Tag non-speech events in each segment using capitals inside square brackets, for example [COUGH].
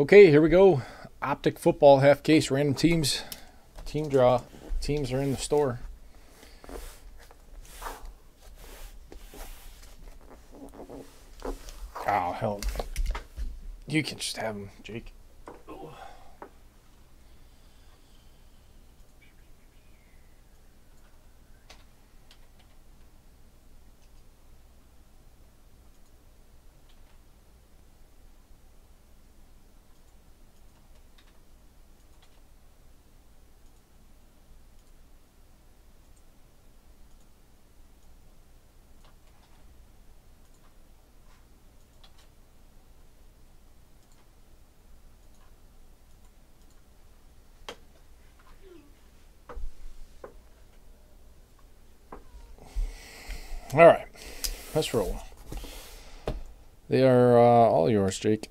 Okay, here we go. Optic football half case, random teams, team draw. Teams are in the store. Oh, hell. You can just have them, Jake. All right, let's roll. They are uh, all yours, Jake.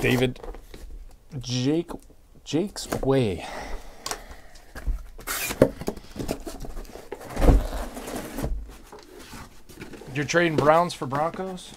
David. Jake. Jake's way. You're trading Browns for Broncos?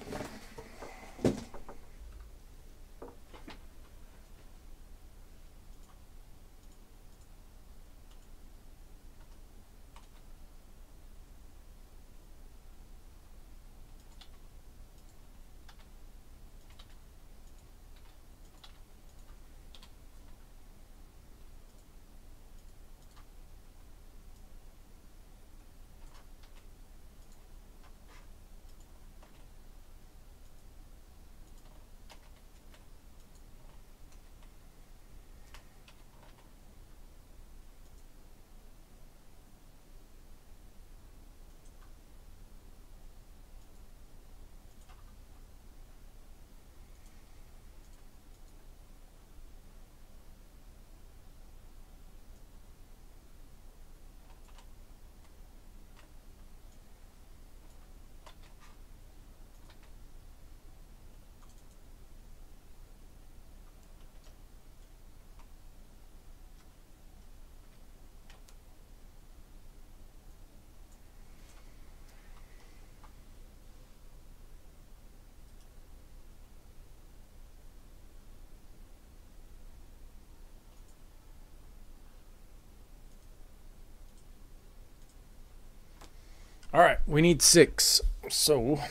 All right, we need six. So,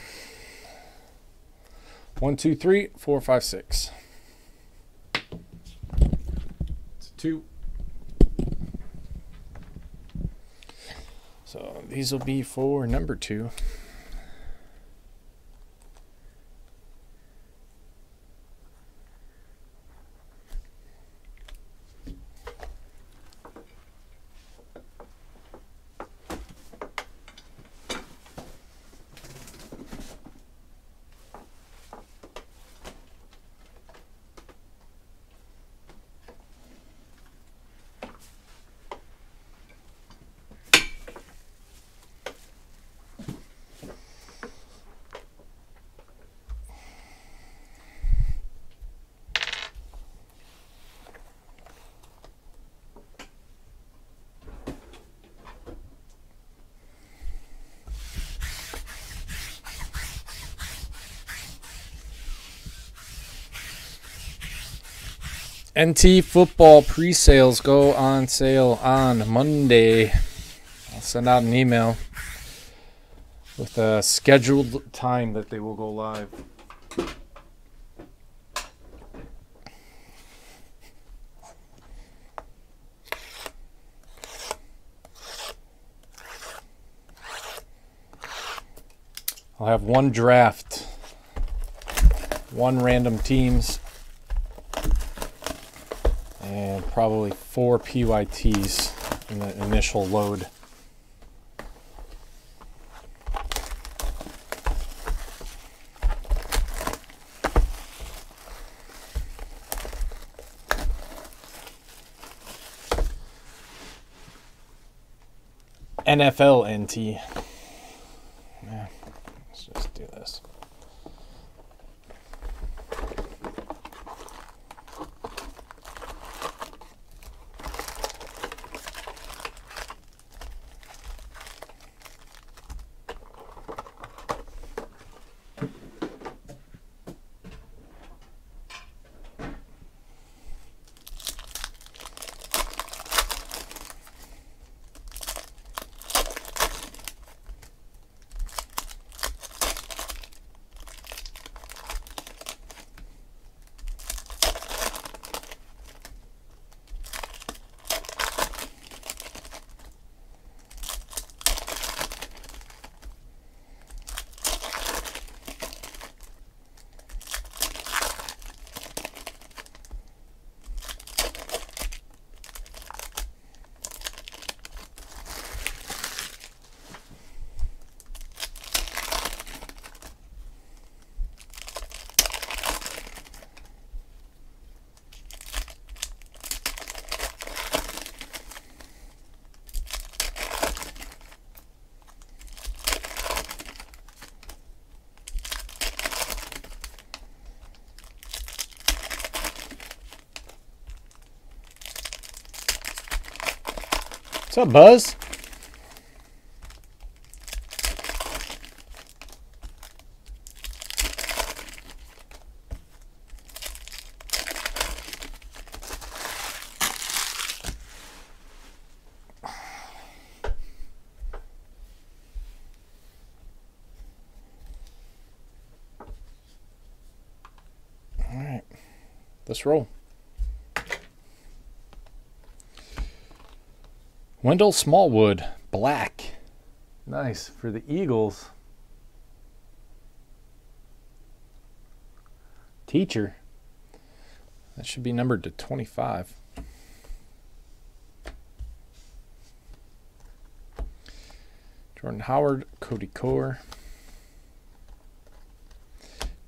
one, two, three, four, five, six. It's two. So these will be for number two. NT football pre-sales go on sale on Monday. I'll send out an email with a scheduled time that they will go live. I'll have one draft, one random teams, and probably four PYTs in the initial load. NFL NT. Yeah, let's just do this. What's up, Buzz? All right, let's roll. Wendell Smallwood, black. Nice for the Eagles. Teacher. That should be numbered to 25. Jordan Howard, Cody Core.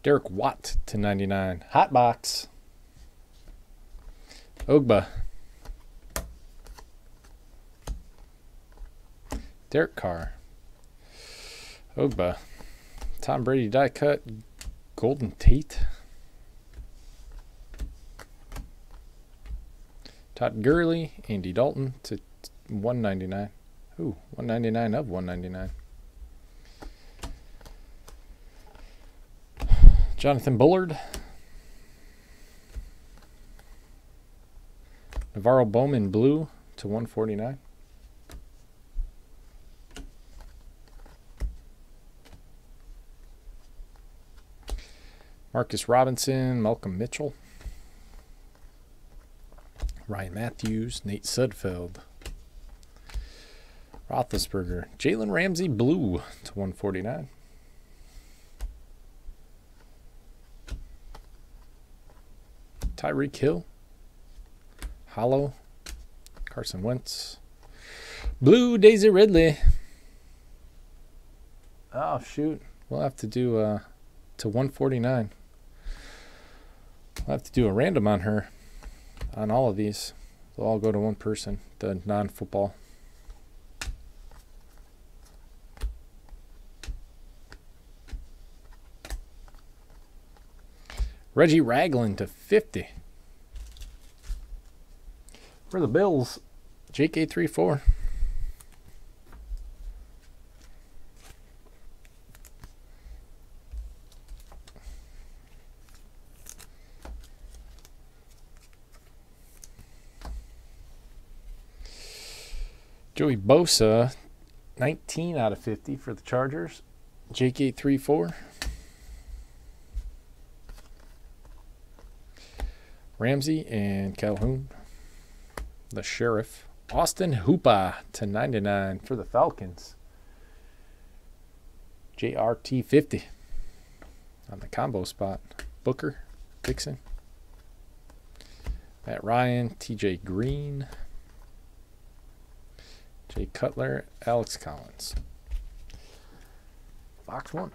Derek Watt to 99. Hot box. Ogbah. Derek Carr. Ogbah. Oh, Tom Brady die cut. Golden Tate. Todd Gurley. Andy Dalton to 199. Ooh, 199 of 199. Jonathan Bullard. NaVorro Bowman blue to 149. Marcus Robinson, Malcolm Mitchell, Ryan Mathews, Nate Sudfeld, Roethlisberger, Jalen Ramsey blue to 149. Tyreek Hill, Hollow, Carson Wentz, Blue Daisy Ridley. Oh shoot, we'll have to do uh to 149. We'll have to do a random on her, on all of these. They'll all go to one person, the non-football. Reggie Ragland to 50. For the Bills, JK34. Joey Bosa, 19 out of 50 for the Chargers. JK34. Ramsey and Calhoun. The Sheriff. Austin Hooper to 99 for the Falcons. JRT 50 on the combo spot. Booker, Dixon. Matt Ryan, TJ Green. Jay Cutler, Alex Collins. Box one.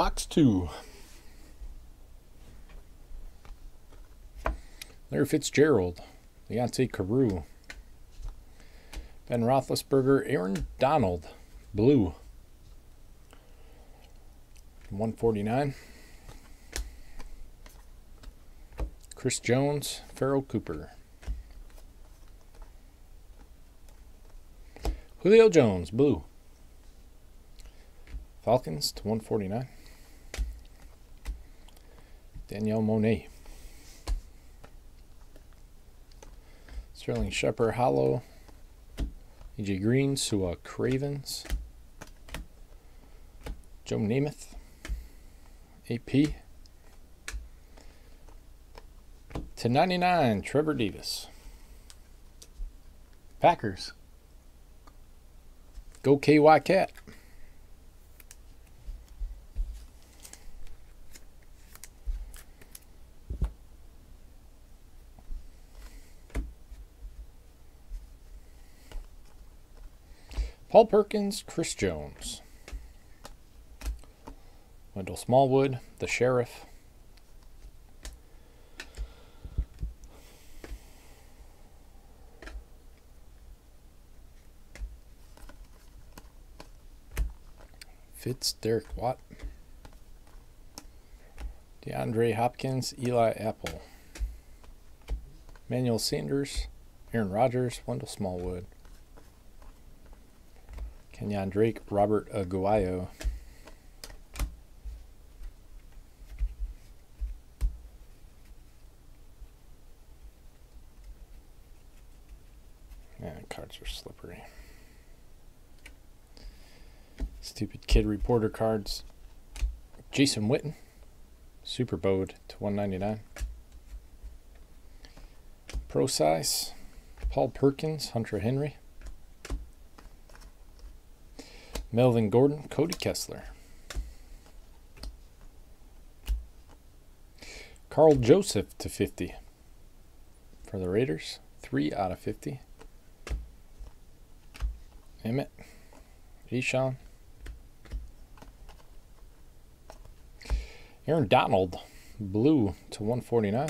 Box two. Larry Fitzgerald, Leonte Carroo, Ben Roethlisberger, Aaron Donald, blue. 149. Chris Jones, Pharoh Cooper. Julio Jones, blue. Falcons to 149. Danielle Monet. Sterling Shepard, Hollow. AJ Green, Sua Cravens. Joe Namath. AP. To 99, Trevor Davis. Packers. Go KY Cat. Paul Perkins, Chris Jones. Wendell Smallwood, the Sheriff. Fitz, Derek Watt. DeAndre Hopkins, Eli Apple. Manuel Sanders, Aaron Rodgers, Wendell Smallwood. Kenyon Drake, Robert Aguayo. Yeah, cards are slippery. Stupid kid reporter cards. Jason Witten, Super Bode to 199. Pro size. Paul Perkins, Hunter Henry. Melvin Gordon, Cody Kessler. Karl Joseph to 50 for the Raiders. 3 out of 50. Emmett. Eshawn. Aaron Donald, blue to 149.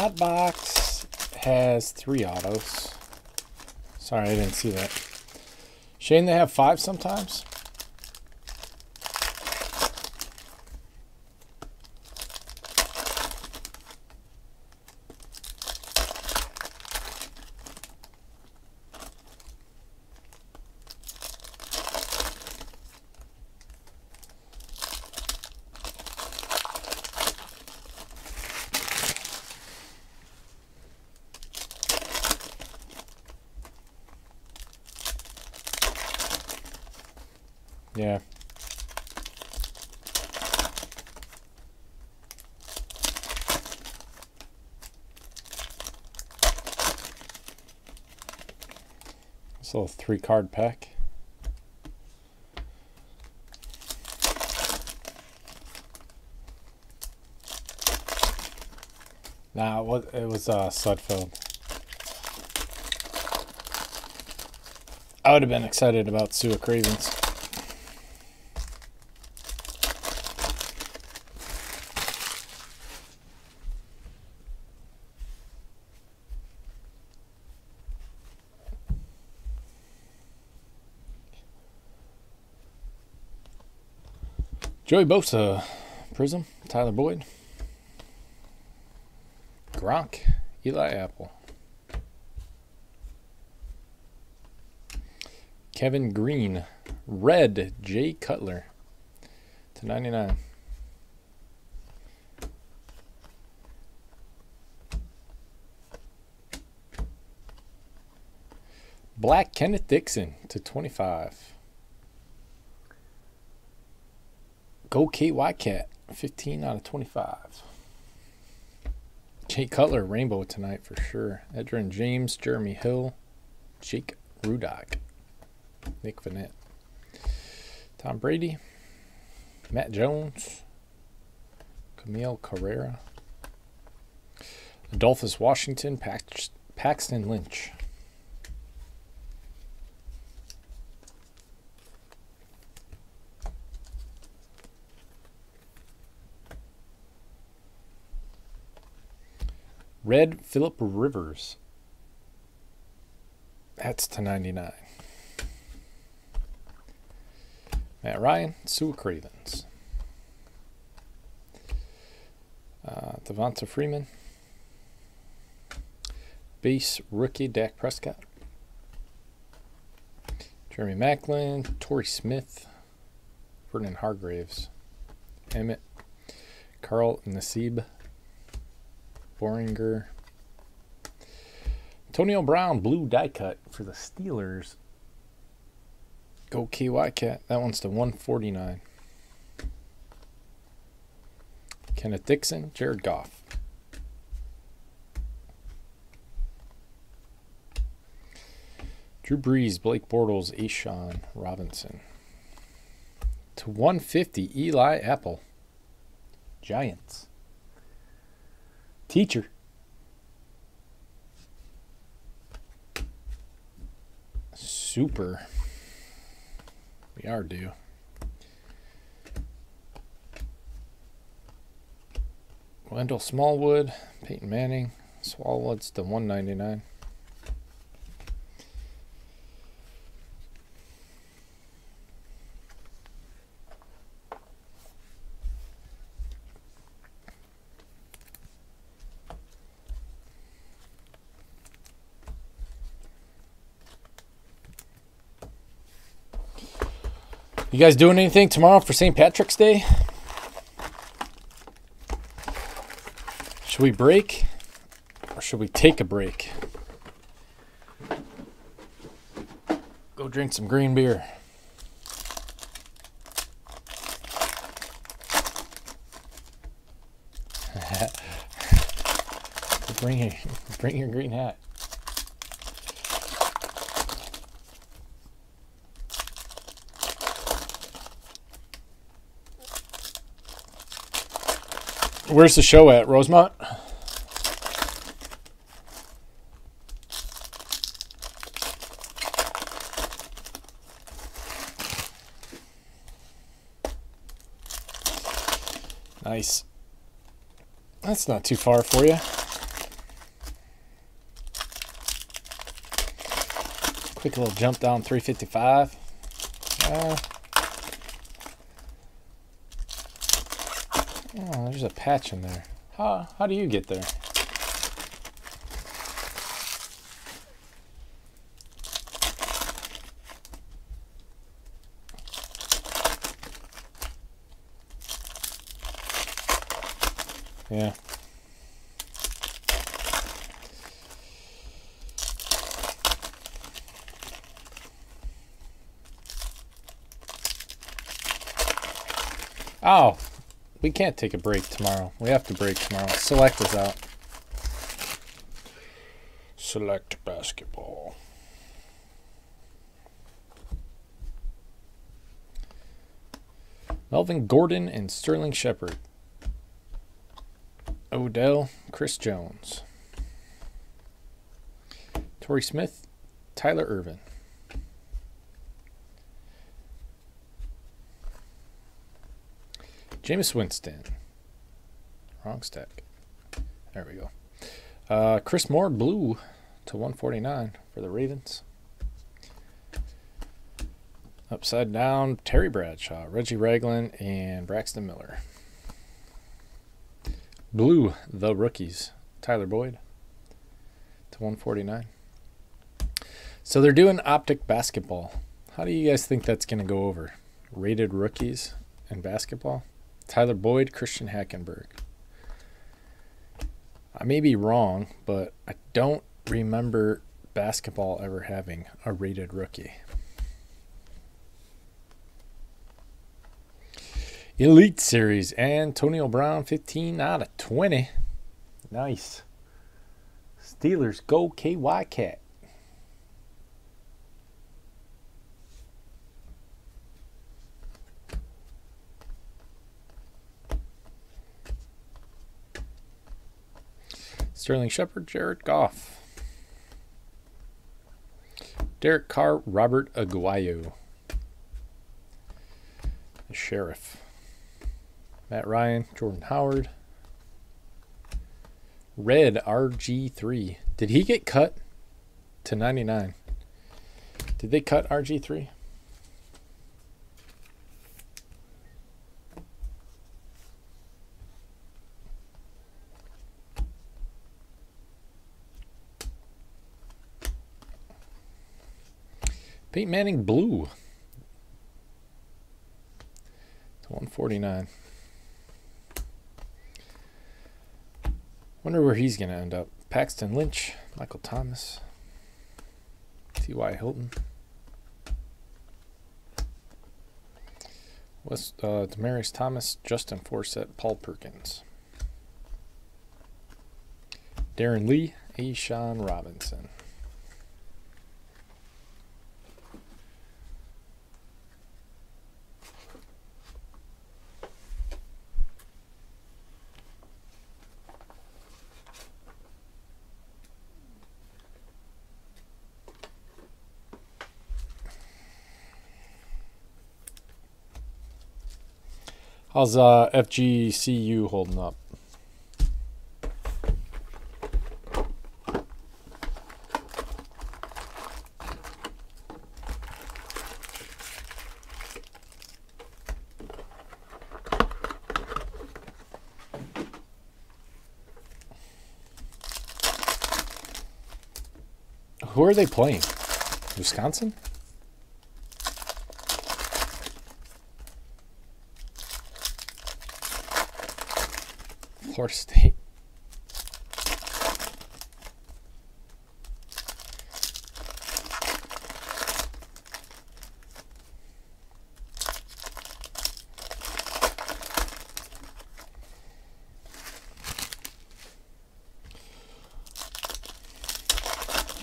Hotbox has three autos. Sorry, I didn't see that. Shane, they have five sometimes? Yeah. This little three card pack. Nah, it was, it was uh, Sudfeld. I would have been excited about Sua Cravens. Joey Bosa, Prism, Tyler Boyd, Gronk, Eli Apple, Kevin Greene, Red, Jay Cutler to 99. Black Kenneth Dixon to 25. Go Kate Whitecat, 15 out of 25. Jay Cutler, rainbow tonight for sure. Edgerrin James, Jeremy Hill, Jake Rudock, Nick Vannett, Tom Brady, Matt Jones, Kamalei Correa, Adolphus Washington, Pax- Paxton Lynch. Red Philip Rivers. That's to 99. Matt Ryan, Sua Cravens. Uh, Devonta Freeman. Base rookie Dak Prescott. Jeremy Maclin, Torrey Smith, Vernon Hargreaves, Emmett, Carl Nassib, Boringer, Antonio Brown, blue die cut for the Steelers. Go KY Cat. That one's to 149. Kenneth Dixon, Jared Goff. Drew Brees, Blake Bortles, A'Shawn Robinson. To 150, Eli Apple. Giants. Teacher. Super. We are due. Wendell Smallwood, Peyton Manning, Smallwood's to 199. You guys doing anything tomorrow for St. Patrick's Day? Should we break or should we take a break? Go drink some green beer. [LAUGHS] bring your [LAUGHS] bring your green hat. Where's the show at, Rosemont? Nice. That's not too far for you. Quick little jump down 355. Uh, oh, there's a patch in there. How, how do you get there? Yeah. Oh, we can't take a break tomorrow. We have to break tomorrow. Select is out. Select basketball. Melvin Gordon and Sterling Shepard. Odell, Chris Jones. Torrey Smith, Tyler Ervin. Jameis Winston. Wrong stack. There we go. Uh, Chris Moore, blue to 149 for the Ravens. Upside down, Terry Bradshaw, Reggie Ragland, and Braxton Miller. Blue, the rookies, Tyler Boyd to 149. So they're doing optic basketball. How do you guys think that's going to go over? Rated rookies and basketball? Tyler Boyd, Christian Hackenberg. I may be wrong, but I don't remember basketball ever having a rated rookie. Elite Series, Antonio Brown, 15 out of 20. Nice. Steelers go KY Cat. Sterling Shepard, Jared Goff. Derek Carr, Robert Aguayo. The Sheriff. Matt Ryan, Jordan Howard. Red RG3. Did he get cut to 99? Did they cut RG3? Peyton Manning blue. To 149. Wonder where he's going to end up. Paxton Lynch, Michael Thomas, T.Y. Hilton. West, uh, Demaryius Thomas, Justin Forsett, Paul Perkins. Darron Lee, A'Shawn Robinson. How's uh, FGCU holding up? Who are they playing? Wisconsin? Florida State.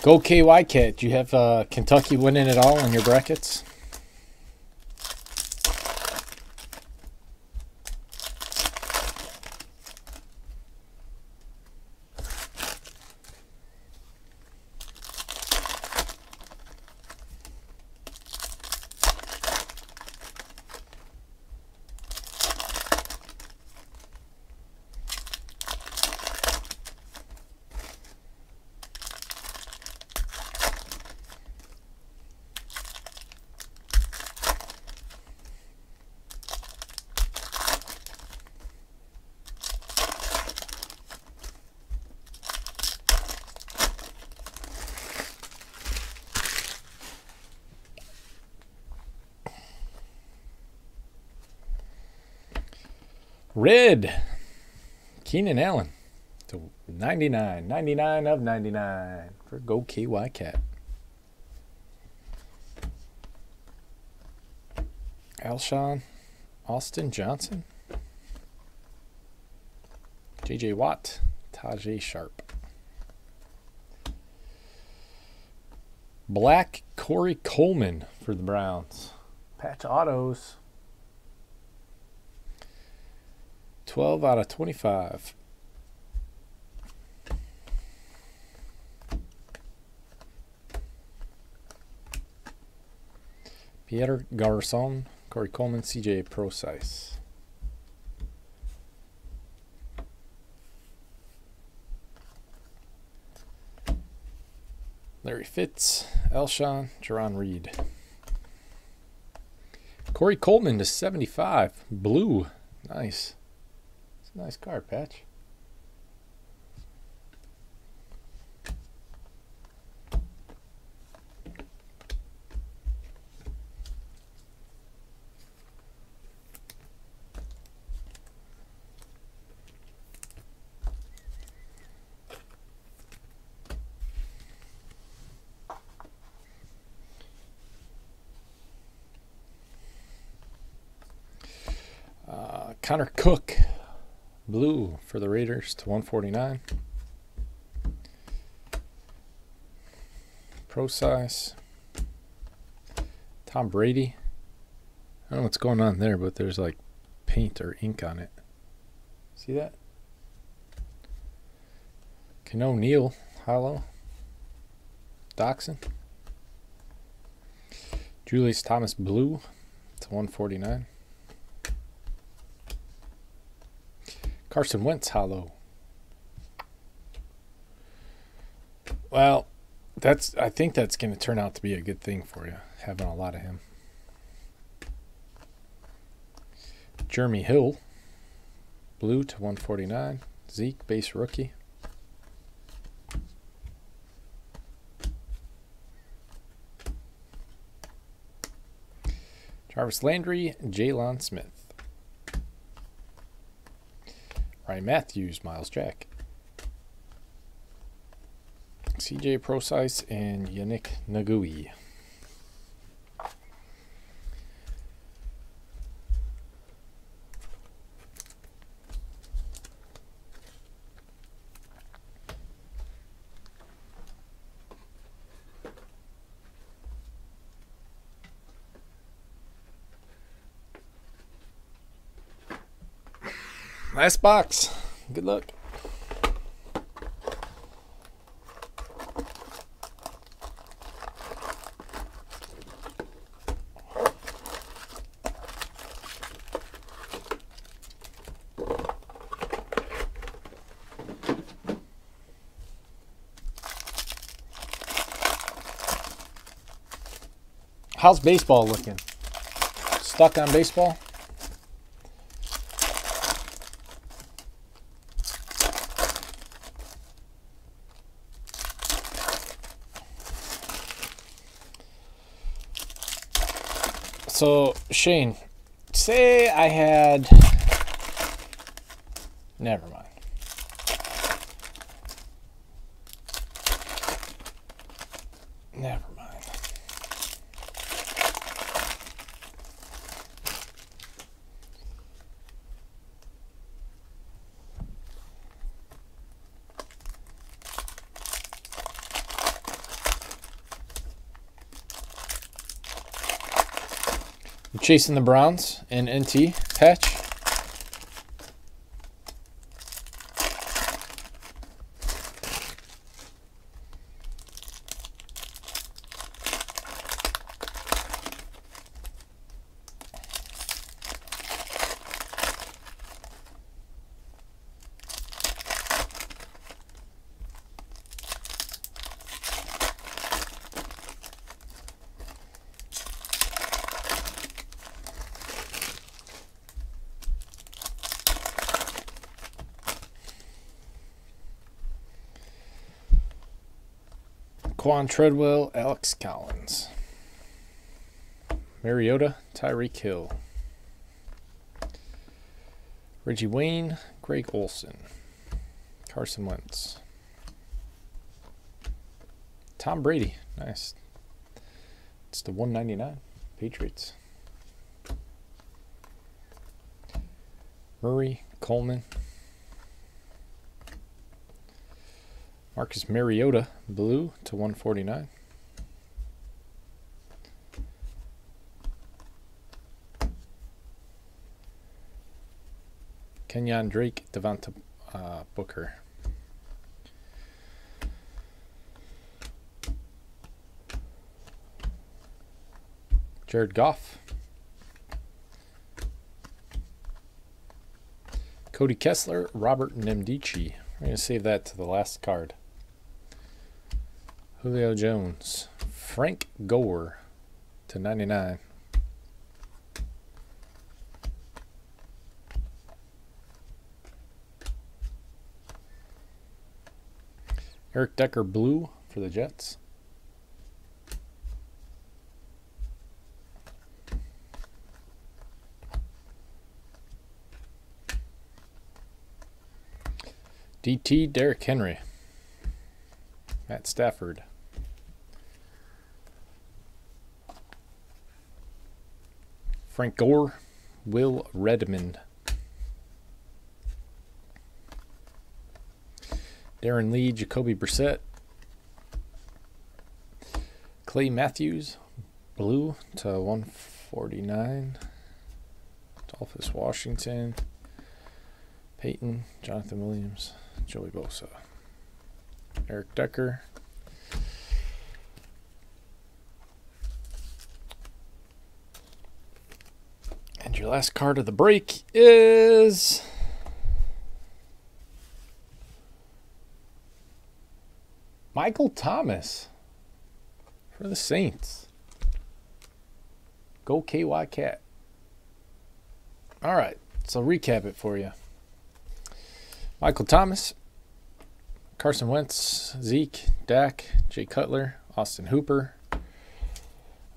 Go KY Cat. Do you have uh, Kentucky winning it all in your brackets? Red. Keenan Allen to 99. 99 of 99 for Go KY Cat. Alshon Austin Johnson. JJ Watt. Tajae Sharpe. Black Corey Coleman for the Browns. Patch autos. 12 out of 25. Pierre Garcon, Corey Coleman, CJ Prosise. Larry Fitz, Alshon, Jarran Reed. Corey Coleman to 75. Blue. Nice. Nice card, Patch. Uh, Connor Cook for the Raiders to 149. Pro size. Tom Brady. I don't know what's going on there, but there's like paint or ink on it. See that? Keanu Neal, hollow. Doctson. Julius Thomas Blue to 149. Carson Wentz hollow. Well, that's I think that's going to turn out to be a good thing for you, having a lot of him. Jeremy Hill, blue to 149. Zeke, base rookie. Jarvis Landry, Jaylon Smith. Ryan Mathews, Myles Jack. CJ Prosise and Yannick Ngakoue. Last box. Good luck. How's baseball looking? Stuck on baseball? So, Shane, say I had. Never mind. Never mind. I'm chasing the Browns and NT patch. Quan Treadwell, Alex Collins. Mariota, Tyreek Hill. Reggie Wayne, Greg Olsen. Carson Wentz. Tom Brady, nice. It's the 199 Patriots. Murray, Coleman. Marcus Mariota, blue to 149. Kenyon Drake, Devontae uh, Booker. Jared Goff. Cody Kessler, Robert Nkemdiche. We're going to save that to the last card. Julio Jones. Frank Gore to 99. Eric Decker Blue for the Jets. DT Derrick Henry. Matt Stafford. Frank Gore, Will Redmond, Darron Lee, Jacoby Brissett, Clay Matthews, blue to 149, Dolphus Washington, Peyton, Jonathan Williams, Joey Bosa, Eric Decker, last card of the break is Michael Thomas for the Saints. Go KY Cat. All right, so recap it for you. Michael Thomas, Carson Wentz, Zeke, Dak, Jay Cutler, Austin Hooper,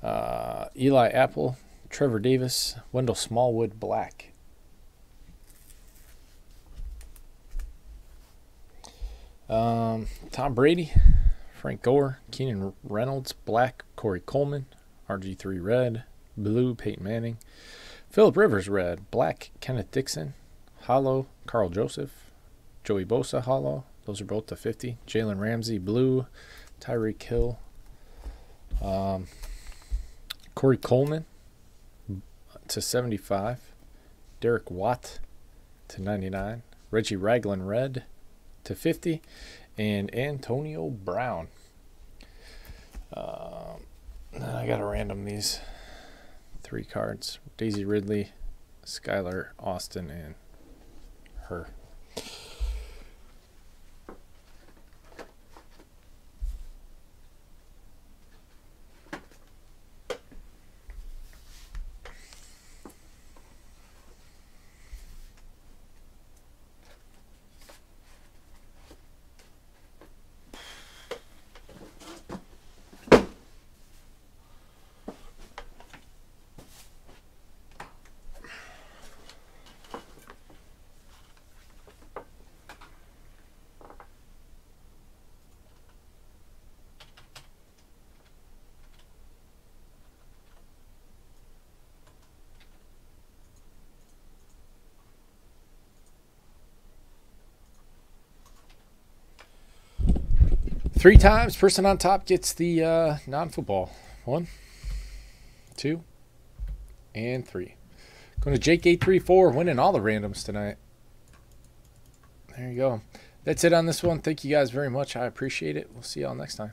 uh, Eli Apple, Trevor Davis, Wendell Smallwood Black. Um, Tom Brady, Frank Gore, Keenan Reynolds, Black, Corey Coleman, RG3 Red, Blue, Peyton Manning, Philip Rivers Red, Black, Kenneth Dixon, Hollow, Karl Joseph, Joey Bosa Hollow. Those are both to 50. Jalen Ramsey Blue, Tyreek Hill, um, Corey Coleman to 75, Derek Watt to 99, Reggie Ragland Red to 50, and Antonio Brown. Uh, I got to random these three cards Daisy Ridley, Skylar Astin, and her. Three times, person on top gets the uh, non football. One, two, and three. Going to Jake834, winning all the randoms tonight. There you go. That's it on this one. Thank you guys very much. I appreciate it. We'll see y'all next time.